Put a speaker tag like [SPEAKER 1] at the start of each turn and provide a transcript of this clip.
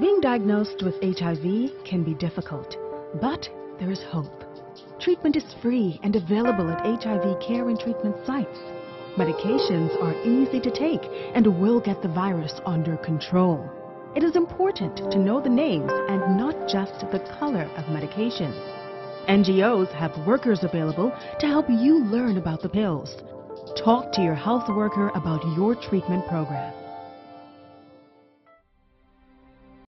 [SPEAKER 1] Being diagnosed with HIV can be difficult, but there is hope. Treatment is free and available at HIV care and treatment sites. Medications are easy to take and will get the virus under control. It is important to know the names and not just the color of medications. NGOs have workers available to help you learn about the pills. Talk to your health worker about your treatment program.